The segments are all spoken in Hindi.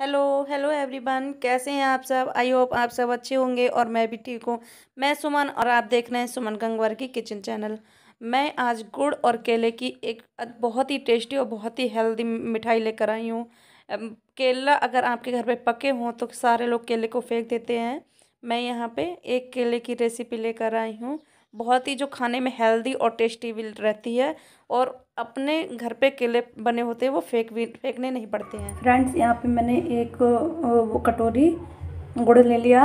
हेलो हेलो एवरीवन, कैसे हैं आप सब? आई होप आप सब अच्छे होंगे और मैं भी ठीक हूँ। मैं सुमन और आप देख रहे हैं सुमन गंगवार की किचन चैनल। मैं आज गुड़ और केले की एक बहुत ही टेस्टी और बहुत ही हेल्दी मिठाई लेकर आई हूँ। केला अगर आपके घर पे पके हों तो सारे लोग केले को फेंक देते हैं। मैं यहाँ पे एक केले की रेसिपी लेकर आई हूँ। बहुत ही जो खाने में हेल्दी और टेस्टी भी रहती है और अपने घर पे केले बने होते हैं, वो फेंक भी फेंकने नहीं पड़ते हैं। फ्रेंड्स यहाँ पे मैंने एक वो कटोरी गुड़ ले लिया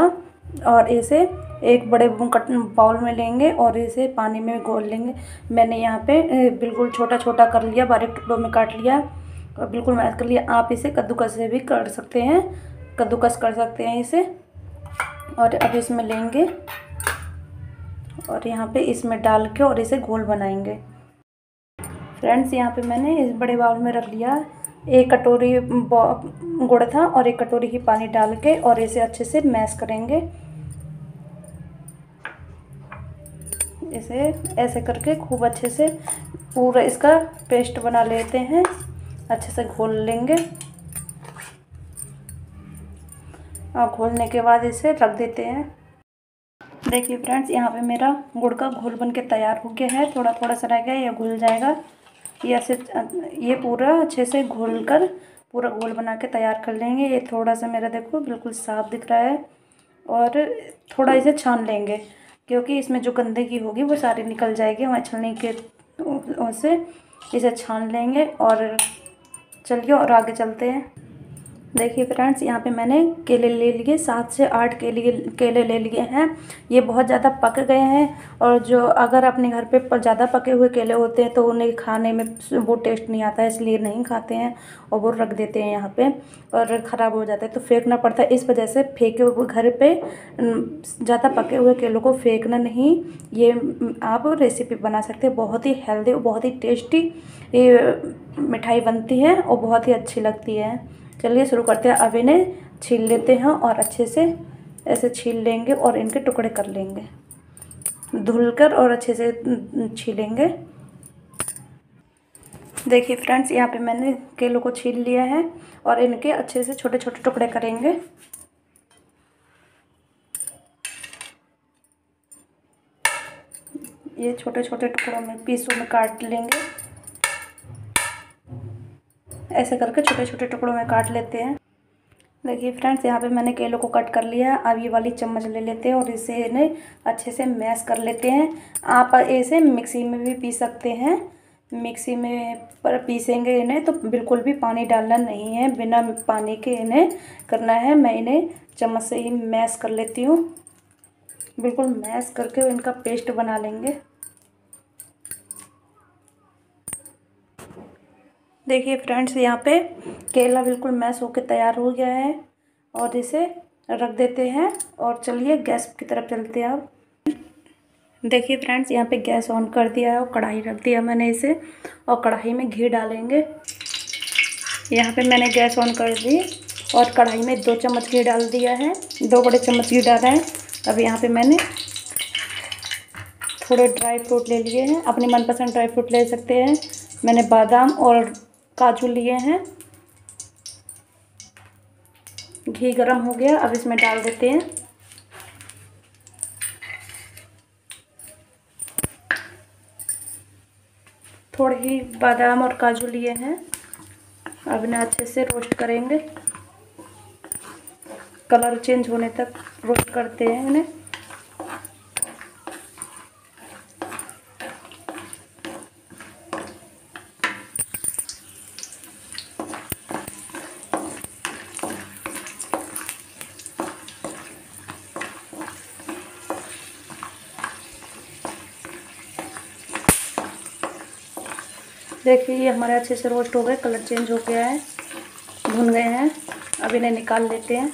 और इसे एक बड़े बाउल में लेंगे और इसे पानी में घोल लेंगे। मैंने यहाँ पे बिल्कुल छोटा छोटा कर लिया, बारीक टुकड़ों में काट लिया। और बिल्कुल मैश कर लिया। आप इसे कद्दूकस से भी कर सकते हैं। कद्दूकस कर सकते हैं इसे। और अब इसमें लेंगे और यहाँ पे इसमें डाल के और इसे घोल बनाएँगे। फ्रेंड्स, यहाँ पे मैंने इस बड़े बाउल में रख लिया। एक कटोरी गुड़ था और एक कटोरी ही पानी डाल के और इसे अच्छे से मैश करेंगे। इसे ऐसे करके खूब अच्छे से पूरा इसका पेस्ट बना लेते हैं। अच्छे से घोल लेंगे। और घोलने के बाद इसे रख देते हैं। देखिए फ्रेंड्स, यहाँ पे मेरा गुड़ का घोल बन के तैयार हो गया है। थोड़ा थोड़ा सा रह गया, ये घुल जाएगा। ये ऐसे, ये पूरा अच्छे से घोल कर पूरा घोल बना के तैयार कर लेंगे। ये थोड़ा सा मेरा देखो बिल्कुल साफ़ दिख रहा है और थोड़ा इसे छान लेंगे, क्योंकि इसमें जो गंदगी होगी वो सारी निकल जाएगी। हमारे छलने के से इसे छान लेंगे और चलिए और आगे चलते हैं। देखिए फ्रेंड्स, यहाँ पे मैंने केले ले लिए, सात से आठ केले केले ले लिए हैं। ये बहुत ज़्यादा पक गए हैं और जो अगर अपने घर पे ज़्यादा पके हुए केले होते हैं तो उन्हें खाने में वो टेस्ट नहीं आता है, इसलिए नहीं खाते हैं और वो रख देते हैं यहाँ पे और ख़राब हो जाता है। तो फेंकना पड़ता है, इस वजह से फेंके हुए घर पर ज़्यादा पके हुए केलों को फेंकना नहीं। ये आप रेसिपी बना सकते हैं, बहुत ही हेल्दी बहुत ही टेस्टी मिठाई बनती है और बहुत ही अच्छी लगती है। चलिए शुरू करते हैं। अब इन्हें छील लेते हैं और अच्छे से ऐसे छील लेंगे और इनके टुकड़े कर लेंगे। धुलकर और अच्छे से छीलेंगे। देखिए फ्रेंड्स, यहाँ पे मैंने केलों को छील लिया है और इनके अच्छे से छोटे छोटे टुकड़े करेंगे। ये छोटे छोटे टुकड़ों में, पीसों में काट लेंगे। ऐसे करके छोटे छोटे टुकड़ों में काट लेते हैं। देखिए फ्रेंड्स, यहाँ पे मैंने केलों को कट कर लिया। अब ये वाली चम्मच ले लेते हैं और इसे इन्हें अच्छे से मैश कर लेते हैं। आप इसे मिक्सी में भी पी सकते हैं। मिक्सी में पर पीसेंगे इन्हें तो बिल्कुल भी पानी डालना नहीं है। बिना पानी के इन्हें करना है। मैं इन्हें चम्मच से ही मैश कर लेती हूँ। बिल्कुल मैश करके इनका पेस्ट बना लेंगे। देखिए फ्रेंड्स, यहाँ पे केला बिल्कुल मैश होकर तैयार हो गया है और इसे रख देते हैं और चलिए गैस की तरफ़ चलते हैं अब। देखिए फ्रेंड्स, यहाँ पे गैस ऑन कर दिया है और कढ़ाई रख दिया मैंने इसे और कढ़ाई में घी डालेंगे। यहाँ पे मैंने गैस ऑन कर दी और कढ़ाई में दो चम्मच घी डाल दिया है, दो बड़े चम्मच घी डाला है। अब यहाँ पे मैंने थोड़े ड्राई फ्रूट ले लिए हैं, अपने मनपसंद ड्राई फ्रूट ले सकते हैं। मैंने बादाम और काजू लिए हैं। घी गरम हो गया, अब इसमें डाल देते हैं। थोड़े ही बादाम और काजू लिए हैं। अब इन्हें अच्छे से रोस्ट करेंगे। कलर चेंज होने तक रोस्ट करते हैं इन्हें। देखिए ये हमारे अच्छे से रोस्ट हो गए कलर चेंज हो गया है, भुन गए हैं। अब इन्हें निकाल लेते हैं।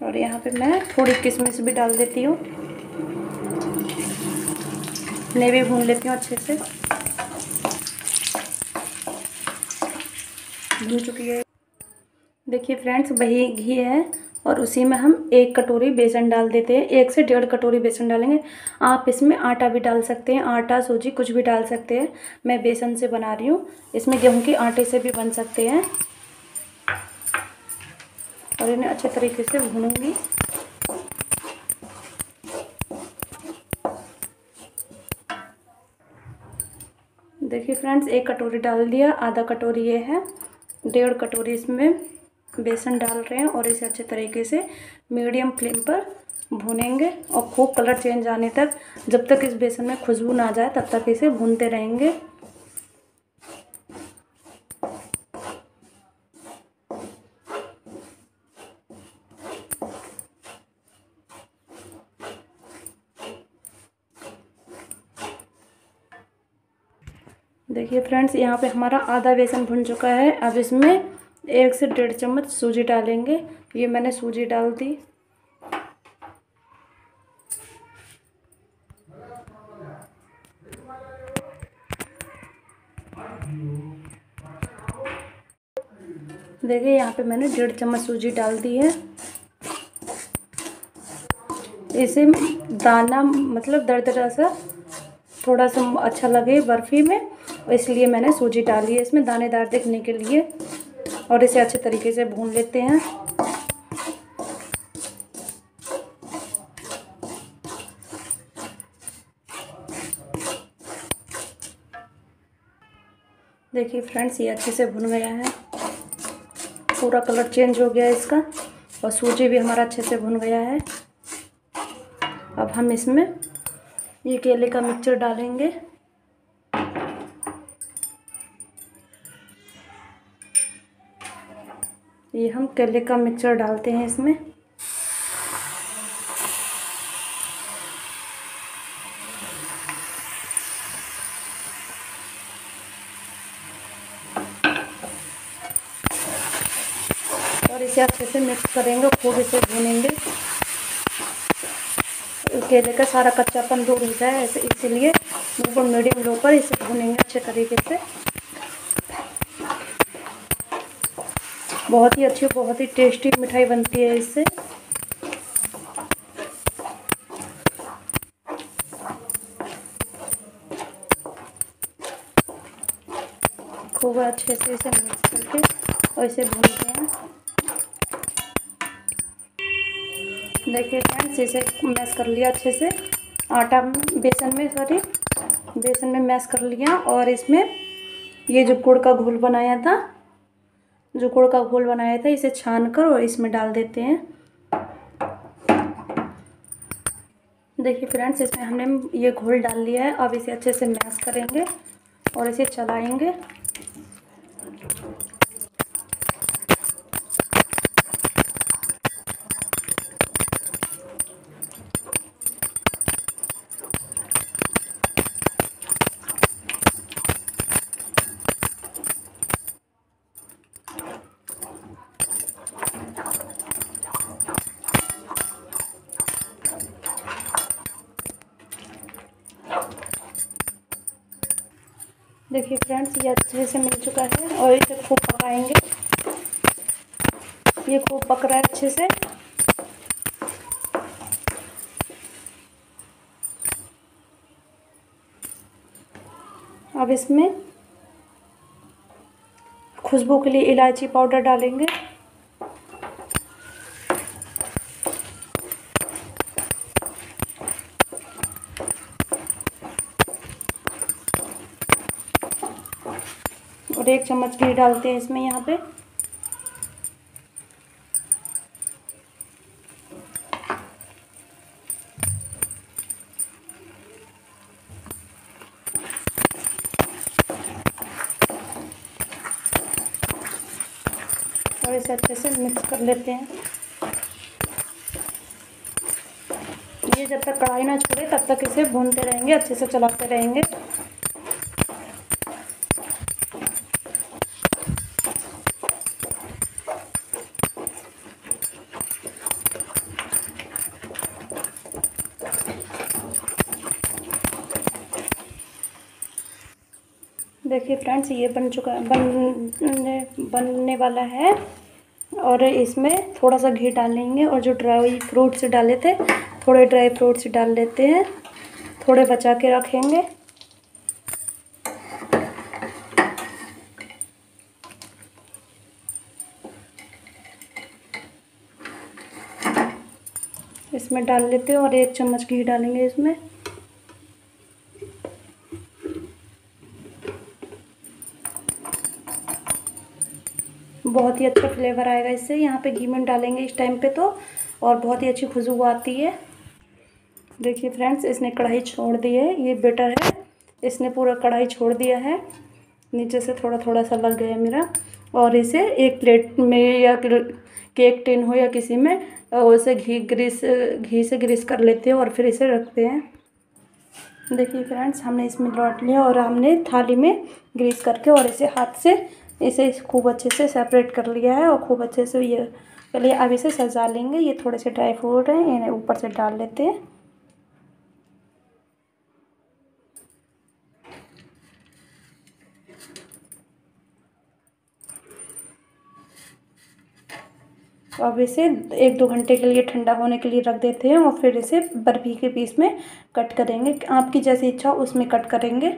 और यहाँ पे मैं थोड़ी किशमिश भी डाल देती हूँ। इन्हें भी भून लेती हूँ अच्छे से। भून चुकी है। देखिए फ्रेंड्स, वही घी है। और उसी में हम एक कटोरी बेसन डाल देते हैं। एक से डेढ़ कटोरी बेसन डालेंगे। आप इसमें आटा भी डाल सकते हैं। आटा, सूजी, कुछ भी डाल सकते हैं। मैं बेसन से बना रही हूँ। इसमें गेहूँ के आटे से भी बन सकते हैं। और इन्हें अच्छे तरीके से भूनूँगी। देखिए फ्रेंड्स, एक कटोरी डाल दिया। आधा कटोरी ये है। डेढ़ कटोरी इसमें बेसन डाल रहे हैं और इसे अच्छे तरीके से मीडियम फ्लेम पर भूनेंगे और खूब कलर चेंज आने तक, जब तक इस बेसन में खुशबू ना जाए, तब तक इसे भूनते रहेंगे। देखिए फ्रेंड्स, यहाँ पे हमारा आधा बेसन भुन चुका है। अब इसमें एक से डेढ़ चम्मच सूजी डालेंगे। ये मैंने सूजी डाल दी। देखिए, यहाँ पे मैंने डेढ़ चम्मच सूजी डाल दी है। इसे दाना मतलब दरदरा सा थोड़ा सा अच्छा लगे बर्फ़ी में, इसलिए मैंने सूजी डाली है। इसमें दानेदार देखने के लिए और इसे अच्छे तरीके से भून लेते हैं। देखिए फ्रेंड्स, ये अच्छे से भुन गया है। पूरा कलर चेंज हो गया इसका और सूजी भी हमारा अच्छे से भुन गया है। अब हम इसमें ये केले का मिक्सचर डालेंगे। ये हम केले का मिक्सचर डालते हैं इसमें। और इसे अच्छे से मिक्स करेंगे, खूब इसे भूनेंगे। केले का सारा कच्चापन दूर हो जाए ऐसे इसीलिए बिल्कुल मीडियम लो पर इसे भूनेंगे अच्छे तरीके से। बहुत ही अच्छी बहुत ही टेस्टी मिठाई बनती है इससे। खूब अच्छे से इसे मिक्स करके और इसे भूनते हैं। देखिए फ्रेंड्स इसे मैश कर लिया अच्छे से। आटा बेसन में सॉरी बेसन में मैश कर लिया और इसमें ये जो गुड़ का घोल बनाया था जो गुड़ का घोल बनाया था, इसे छान कर और इसमें डाल देते हैं। देखिए फ्रेंड्स, इसमें हमने ये घोल डाल लिया है। अब इसे अच्छे से मैश करेंगे और इसे चलाएँगे। देखिए फ्रेंड्स ये अच्छे से मिल चुका है और इसे खूब पकाएँगे। ये खूब पक रहा है अच्छे से। अब इसमें खुशबू के लिए इलायची पाउडर डालेंगे और एक चम्मच घी डालते हैं इसमें यहाँ पे। और इसे अच्छे से मिक्स कर लेते हैं। ये जब तक कढ़ाई ना छोड़े तब तक इसे भूनते रहेंगे, अच्छे से चलाते रहेंगे। देखिए फ्रेंड्स, ये बन चुका बनने बनने वाला है। और इसमें थोड़ा सा घी डाल लेंगे और जो ड्राई फ्रूट्स डाले थे, थोड़े ड्राई फ्रूट्स डाल लेते हैं। थोड़े बचा के रखेंगे। इसमें डाल लेते हैं और एक चम्मच घी डालेंगे इसमें। बहुत ही अच्छा फ्लेवर आएगा इससे। यहाँ पे घी में डालेंगे इस टाइम पे तो और बहुत ही अच्छी खुशबू आती है। देखिए फ्रेंड्स इसने कढ़ाई छोड़ दी है, ये बेटर है। इसने पूरा कढ़ाई छोड़ दिया है। नीचे से थोड़ा थोड़ा सा लग गया मेरा। और इसे एक प्लेट में या केक टिन हो या किसी में उसे घी ग्रीस घी से ग्रीस कर लेते हैं और फिर इसे रखते हैं। देखिए फ्रेंड्स हमने इसमें लौट लिया और हमने थाली में ग्रीस करके और इसे हाथ से इसे खूब अच्छे से सेपरेट कर लिया है और खूब अच्छे से ये चलिए अब इसे सजा लेंगे। ये थोड़े से ड्राई फ्रूट हैं, इन्हें ऊपर से डाल लेते हैं। अब इसे एक दो घंटे के लिए ठंडा होने के लिए रख देते हैं और फिर इसे बर्फ़ी के पीस में कट करेंगे। आपकी जैसी इच्छा उसमें कट करेंगे।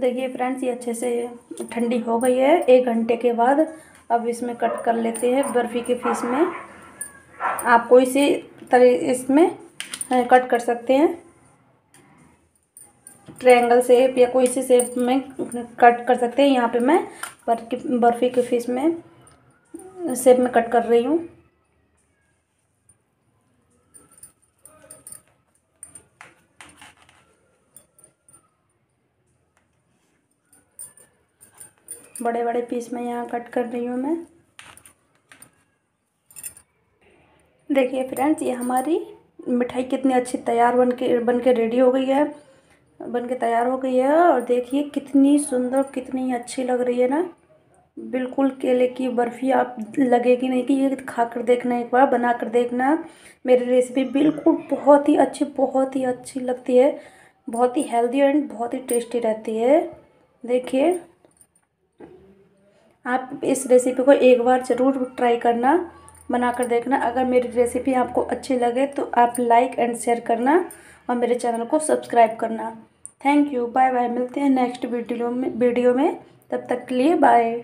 देखिए फ्रेंड्स ये अच्छे से ठंडी हो गई है। एक घंटे के बाद अब इसमें कट कर लेते हैं बर्फ़ी के पीस में। आप कोई सी तरह इसमें कट कर सकते हैं। ट्रायंगल शेप या कोई सी शेप में कट कर सकते हैं। यहाँ पे मैं बर्फ़ी के पीस में शेप में कट कर रही हूँ। बड़े बड़े पीस में यहाँ कट कर रही हूँ मैं। देखिए फ्रेंड्स ये हमारी मिठाई कितनी अच्छी तैयार बन के बन के रेडी हो गई है। बन के तैयार हो गई है और देखिए कितनी सुंदर, कितनी अच्छी लग रही है ना। बिल्कुल केले की बर्फ़ी आप लगेगी नहीं कि ये खा कर देखना, एक बार बना कर देखना। मेरी रेसिपी बिल्कुल बहुत ही अच्छी, बहुत ही अच्छी लगती है। बहुत ही हेल्दी एंड बहुत ही टेस्टी रहती है। देखिए। आप इस रेसिपी को एक बार ज़रूर ट्राई करना बना कर देखना। अगर मेरी रेसिपी आपको अच्छी लगे तो आप लाइक एंड शेयर करना और मेरे चैनल को सब्सक्राइब करना। थैंक यू बाय बाय मिलते हैं नेक्स्ट वीडियो में वीडियो में। तब तक के लिए बाय